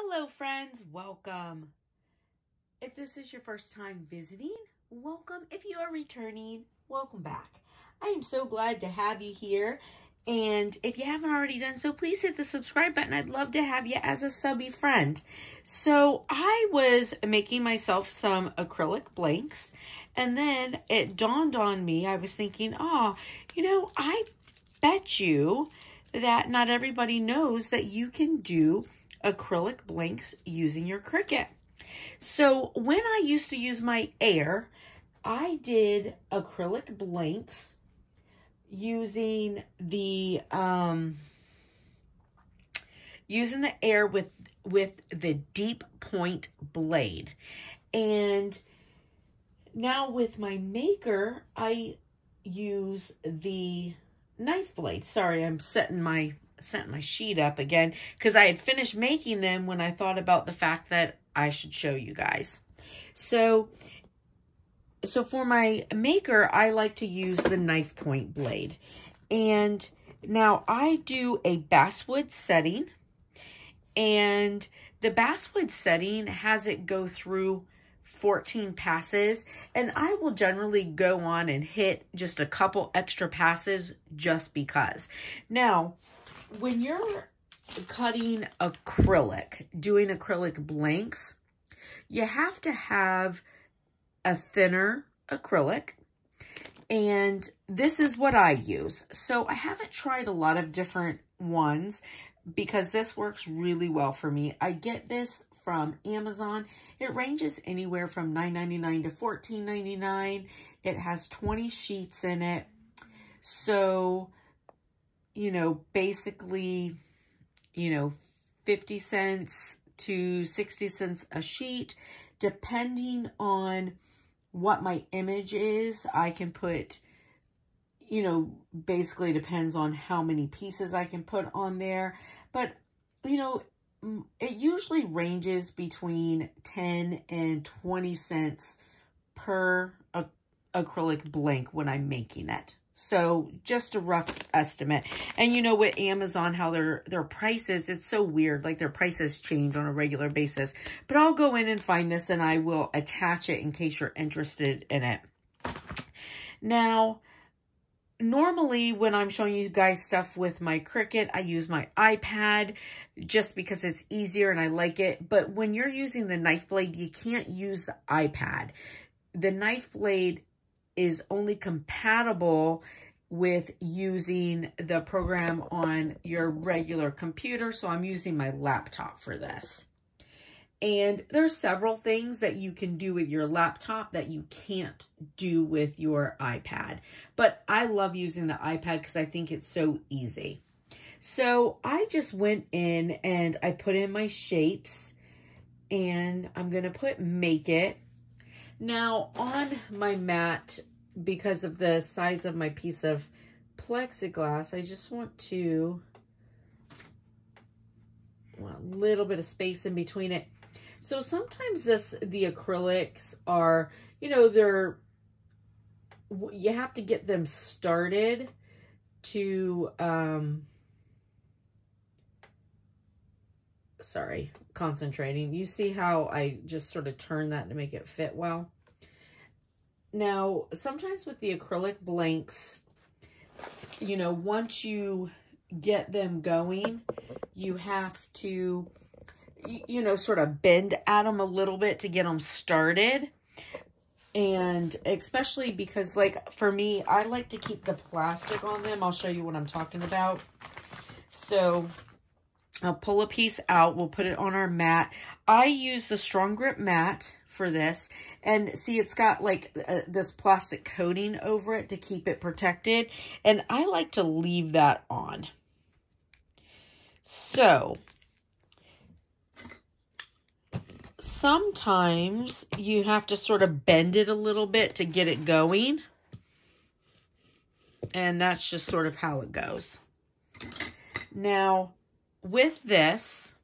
Hello, friends. Welcome. If this is your first time visiting, welcome. If you are returning, welcome back. I am so glad to have you here. And if you haven't already done so, please hit the subscribe button. I'd love to have you as a subby friend. So I was making myself some acrylic blanks. And then it dawned on me, I was thinking, oh, you know, I bet you that not everybody knows that you can do acrylic blanks using your Cricut. So when I used to use my air, I did acrylic blanks using the um using the air with with the deep point blade. And now with my maker, I use the knife blade. Sorry, I'm setting my setting my sheet up again because I had finished making them when I thought about the fact that I should show you guys. So, so for my maker, I like to use the knife point blade. And now I do a basswood setting and the basswood setting has it go through 14 passes and I will generally go on and hit just a couple extra passes just because. Now, when you're cutting acrylic, doing acrylic blanks, you have to have a thinner acrylic. And this is what I use. So I haven't tried a lot of different ones because this works really well for me. I get this from Amazon. It ranges anywhere from $9.99 to $14.99. It has 20 sheets in it. So, you know, basically, you know, 50 cents to 60 cents a sheet. Depending on what my image is, I can put, you know, basically depends on how many pieces I can put on there. But, you know, it usually ranges between 10 and 20 cents per acrylic blank when I'm making it. So just a rough estimate. And you know with Amazon, how their, their prices, it's so weird. Like their prices change on a regular basis. But I'll go in and find this and I will attach it in case you're interested in it. Now, normally when I'm showing you guys stuff with my Cricut, I use my iPad just because it's easier and I like it. But when you're using the knife blade, you can't use the iPad. The knife blade is only compatible with using the program on your regular computer. So I'm using my laptop for this. And there's several things that you can do with your laptop that you can't do with your iPad. But I love using the iPad because I think it's so easy. So I just went in and I put in my shapes and I'm going to put make it. Now on my mat, because of the size of my piece of plexiglass, I just want to want a little bit of space in between it. So sometimes this the acrylics are, you know, they're you have to get them started to um sorry, concentrating. You see how I just sort of turn that to make it fit well? Now, sometimes with the acrylic blanks, you know, once you get them going, you have to, you know, sort of bend at them a little bit to get them started. And especially because, like, for me, I like to keep the plastic on them. I'll show you what I'm talking about. So, I'll pull a piece out. We'll put it on our mat. I use the Strong Grip mat for this. And see, it's got like uh, this plastic coating over it to keep it protected. And I like to leave that on. So, sometimes you have to sort of bend it a little bit to get it going. And that's just sort of how it goes. Now, with this,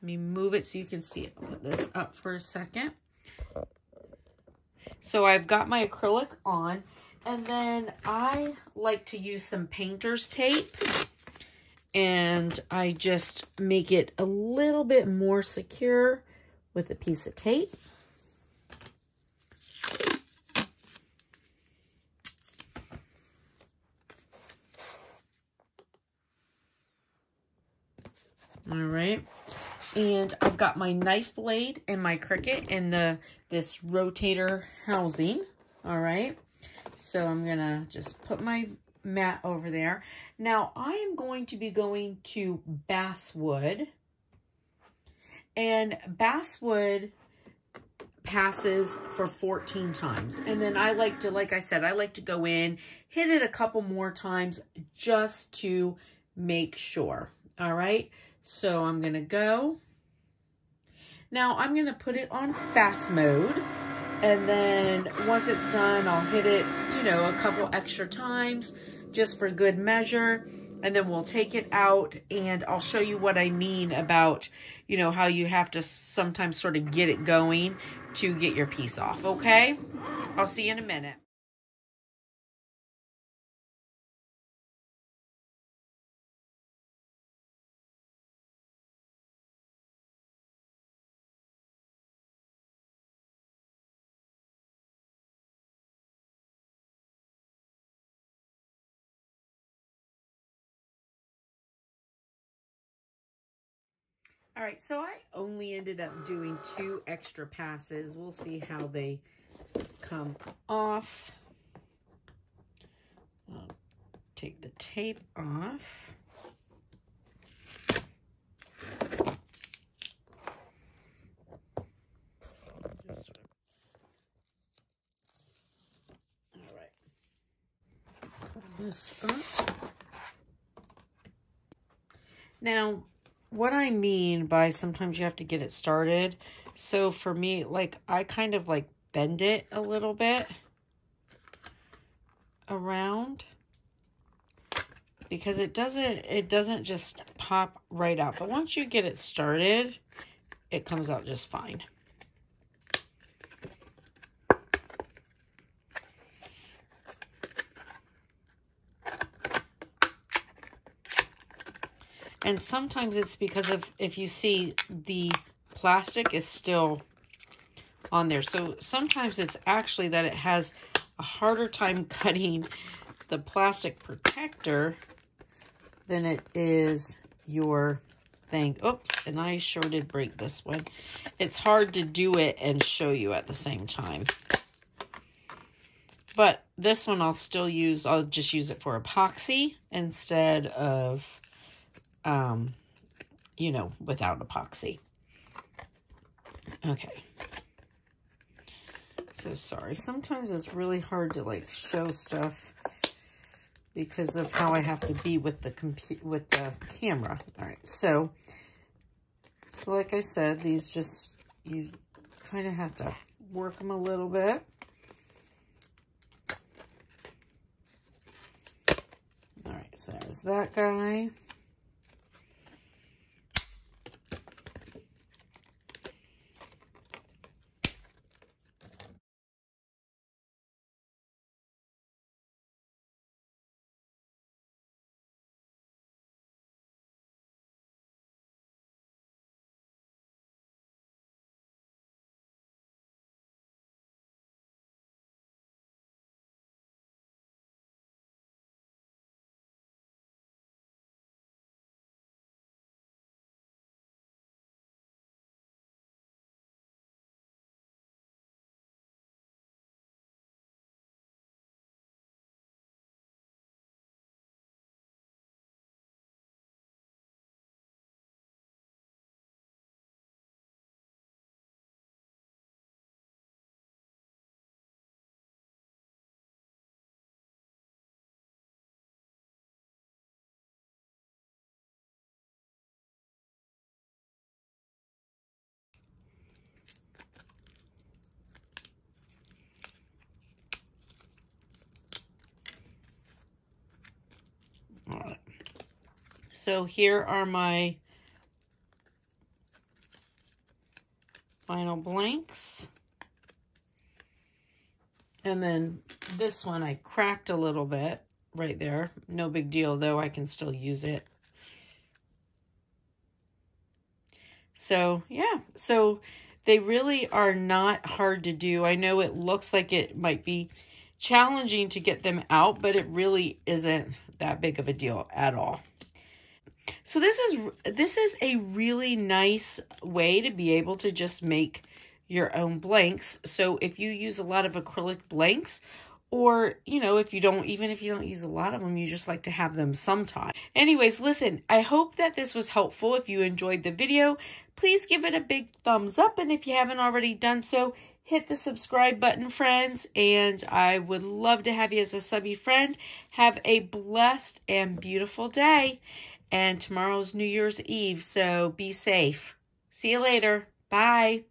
let me move it so you can see it. I'll put this up for a second. So I've got my acrylic on. And then I like to use some painter's tape. and I just make it a little bit more secure with a piece of tape. All right. And I've got my knife blade and my Cricut in the this rotator housing. All right. So I'm going to just put my mat over there. Now I am going to be going to basswood. And basswood passes for 14 times. And then I like to, like I said, I like to go in, hit it a couple more times just to make sure. All right. So I'm going to go. Now I'm going to put it on fast mode. And then once it's done, I'll hit it, you know, a couple extra times just for good measure. And then we'll take it out and I'll show you what I mean about, you know, how you have to sometimes sort of get it going to get your piece off, okay? I'll see you in a minute. All right, so I only ended up doing two extra passes. We'll see how they come off. I'll take the tape off. All right. This up. Now, what I mean by sometimes you have to get it started. So for me, like I kind of like bend it a little bit around because it doesn't it doesn't just pop right out. But once you get it started, it comes out just fine. And sometimes it's because of, if you see the plastic is still on there. So sometimes it's actually that it has a harder time cutting the plastic protector than it is your thing. Oops, and I sure did break this one. It's hard to do it and show you at the same time. But this one I'll still use, I'll just use it for epoxy instead of um, you know, without epoxy. Okay. So sorry. Sometimes it's really hard to like show stuff because of how I have to be with the computer with the camera. All right. So so like I said, these just you kind of have to work them a little bit. All right, so there's that guy. So here are my final blanks. And then this one I cracked a little bit right there. No big deal though, I can still use it. So yeah, so they really are not hard to do. I know it looks like it might be challenging to get them out, but it really isn't that big of a deal at all. So this is this is a really nice way to be able to just make your own blanks. So if you use a lot of acrylic blanks or, you know, if you don't, even if you don't use a lot of them, you just like to have them sometime. Anyways, listen, I hope that this was helpful. If you enjoyed the video, please give it a big thumbs up. And if you haven't already done so, hit the subscribe button, friends. And I would love to have you as a subby friend. Have a blessed and beautiful day. And tomorrow's New Year's Eve, so be safe. See you later. Bye.